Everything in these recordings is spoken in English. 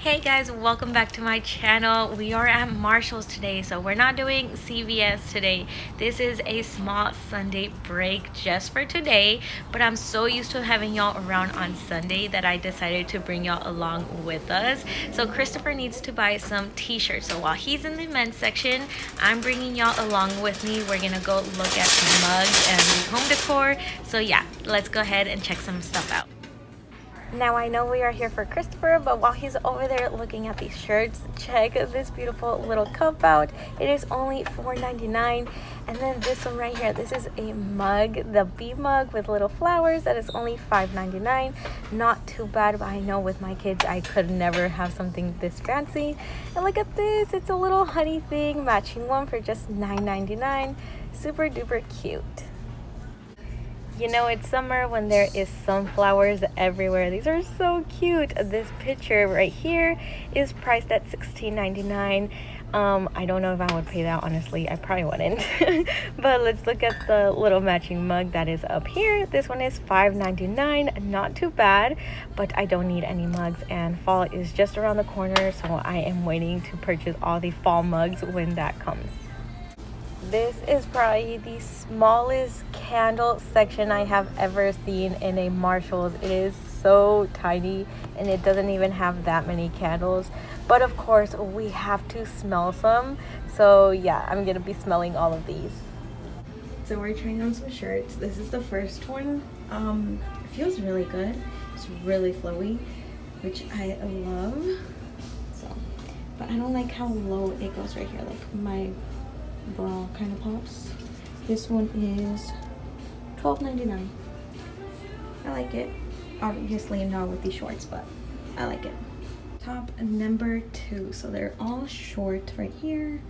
Hey guys, welcome back to my channel. We are at Marshall's today, so we're not doing CVS today. This is a small Sunday break just for today, but I'm so used to having y'all around on Sunday that I decided to bring y'all along with us. So Christopher needs to buy some t-shirts. So while he's in the men's section, I'm bringing y'all along with me. We're gonna go look at mugs and home decor. So yeah, let's go ahead and check some stuff out. Now I know we are here for Christopher, but while he's over there looking at these shirts, check this beautiful little cup out. It is only $4.99. And then this one right here, this is a mug, the bee mug with little flowers. That is only $5.99. Not too bad, but I know with my kids, I could never have something this fancy. And look at this, it's a little honey thing, matching one for just $9.99. Super duper cute. You know, it's summer when there is sunflowers everywhere. These are so cute. This picture right here is priced at $16.99. Um, I don't know if I would pay that, honestly. I probably wouldn't. but let's look at the little matching mug that is up here. This one is $5.99. Not too bad, but I don't need any mugs. And fall is just around the corner, so I am waiting to purchase all the fall mugs when that comes. This is probably the smallest candle section I have ever seen in a Marshalls. It is so tiny and it doesn't even have that many candles. But of course, we have to smell some. So yeah, I'm gonna be smelling all of these. So we're trying on some shirts. This is the first one. Um, it feels really good. It's really flowy, which I love. So, but I don't like how low it goes right here. Like my bra kind of pops. This one is $12.99. I like it. Obviously not with these shorts, but I like it. Top number two. So they're all short right here.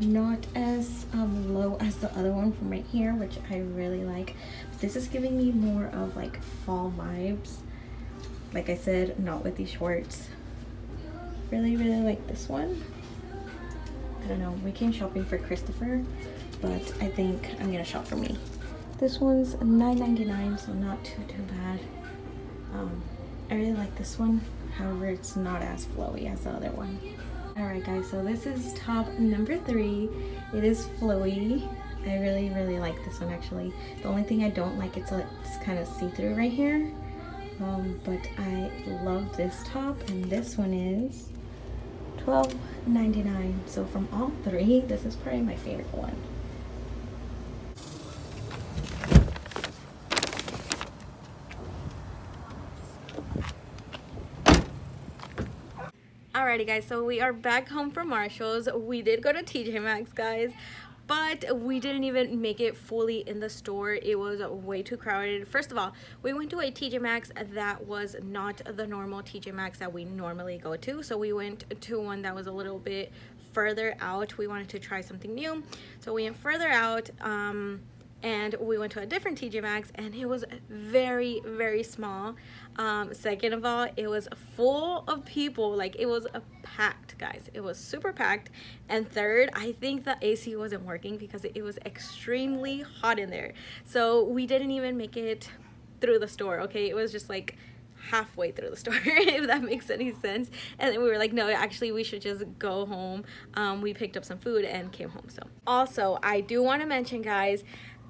Not as um, low as the other one from right here, which I really like. But This is giving me more of like fall vibes. Like I said, not with these shorts. Really, really like this one. I don't know. We came shopping for Christopher, but I think I'm gonna shop for me. This one's $9.99, so not too, too bad. Um, I really like this one. However, it's not as flowy as the other one. Alright guys, so this is top number three. It is flowy. I really, really like this one actually. The only thing I don't like, it's, it's kind of see-through right here. Um, but I love this top, and this one is $12.99. So from all three, this is probably my favorite one. Alrighty guys, so we are back home from Marshall's. We did go to TJ Maxx guys but we didn't even make it fully in the store. It was way too crowded. First of all we went to a TJ Maxx that was not the normal TJ Maxx that we normally go to. So we went to one that was a little bit further out. We wanted to try something new. So we went further out um, and we went to a different TJ Maxx and it was very very small. Um, second of all it was full of people. Like it was packed guys. It was super packed. And third I think the AC wasn't working because it was extremely hot in there. So we didn't even make it through the store okay? It was just like halfway through the store if that makes any sense. And then we were like no actually we should just go home. Um, we picked up some food and came home so. Also I do want to mention guys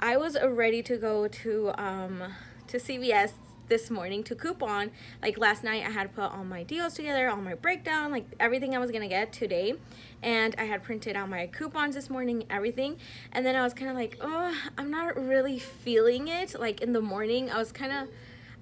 I was ready to go to um, to CVS this morning to coupon like last night I had put all my deals together all my breakdown like everything I was gonna get today and I had printed out my coupons this morning everything and then I was kind of like oh I'm not really feeling it like in the morning I was kind of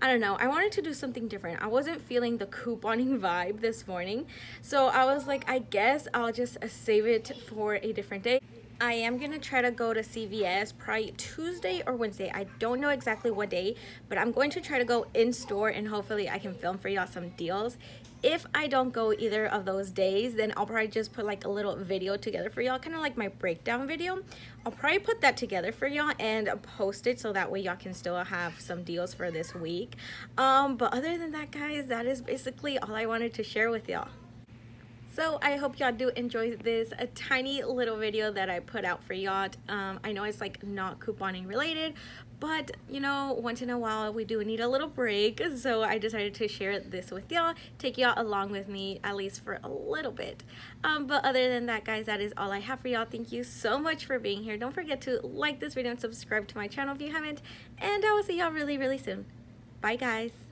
I don't know. I wanted to do something different. I wasn't feeling the couponing vibe this morning. So I was like, I guess I'll just save it for a different day. I am going to try to go to CVS probably Tuesday or Wednesday. I don't know exactly what day, but I'm going to try to go in store and hopefully I can film for y'all some deals. If I don't go either of those days, then I'll probably just put like a little video together for y'all, kind of like my breakdown video. I'll probably put that together for y'all and post it so that way y'all can still have some deals for this week. Um, but other than that, guys, that is basically all I wanted to share with y'all. So i hope y'all do enjoy this a tiny little video that i put out for y'all. Um, i know it's like not couponing related but you know once in a while we do need a little break. So i decided to share this with y'all take y'all along with me at least for a little bit. Um, but other than that guys that is all i have for y'all. Thank you so much for being here. Don't forget to like this video and subscribe to my channel if you haven't. And i will see y'all really really soon. Bye guys